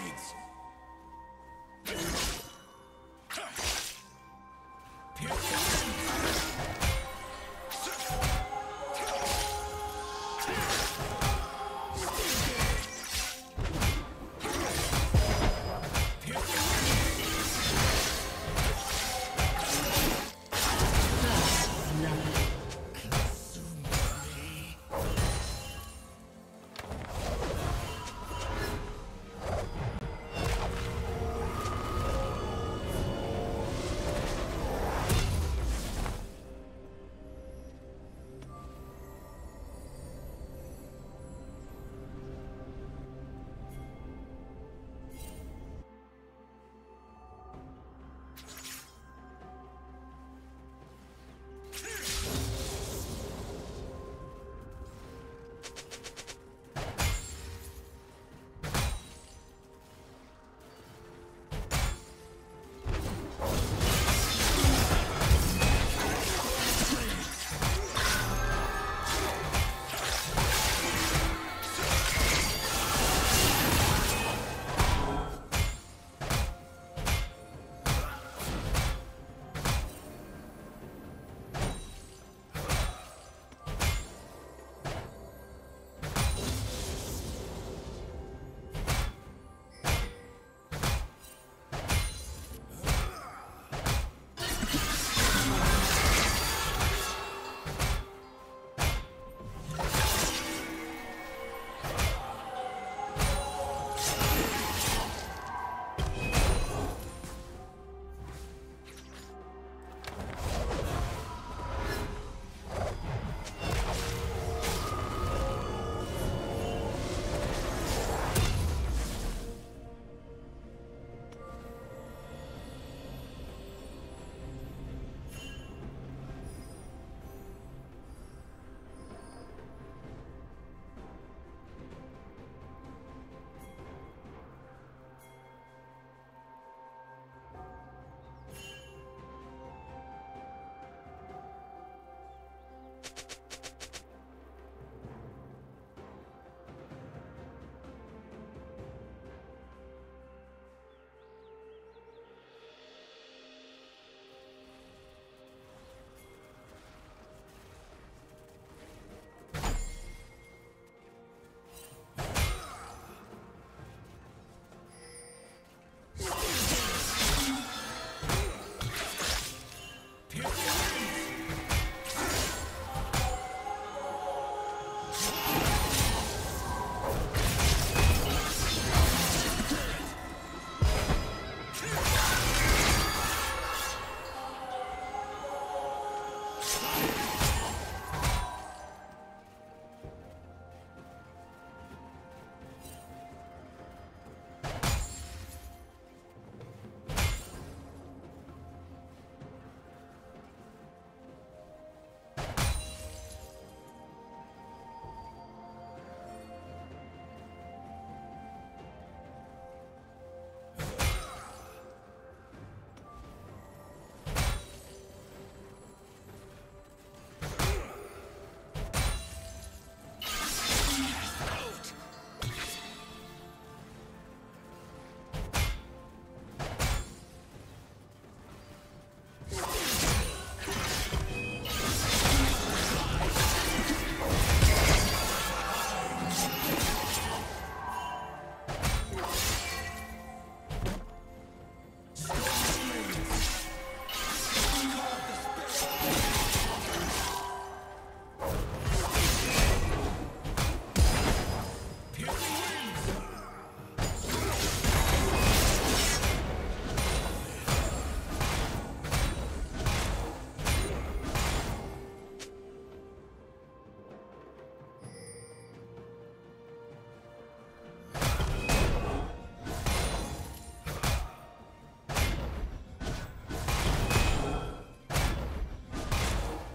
blades.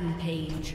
Rampage.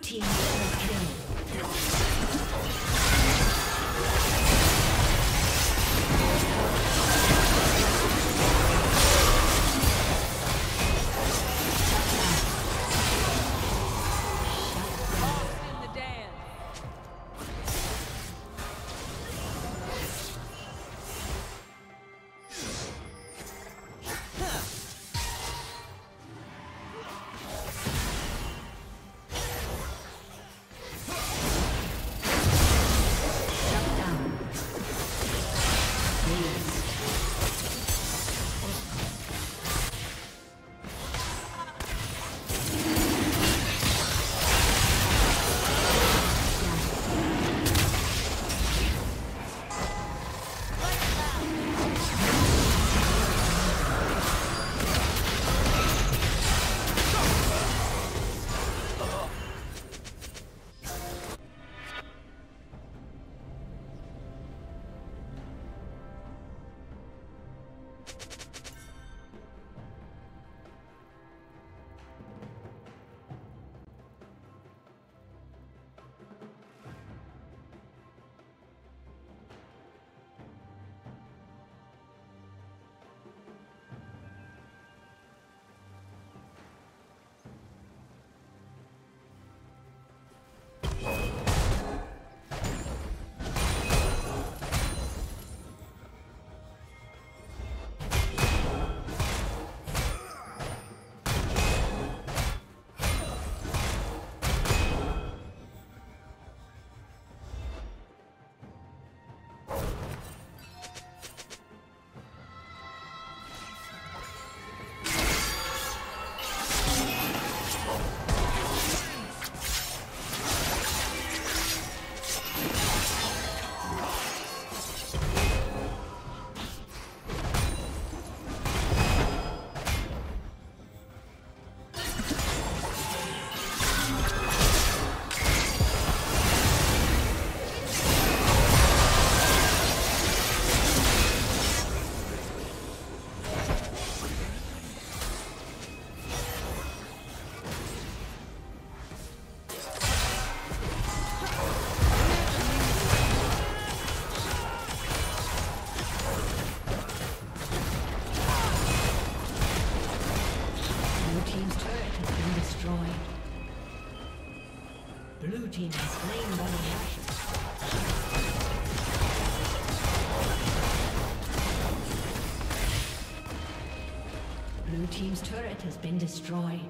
Team been destroyed.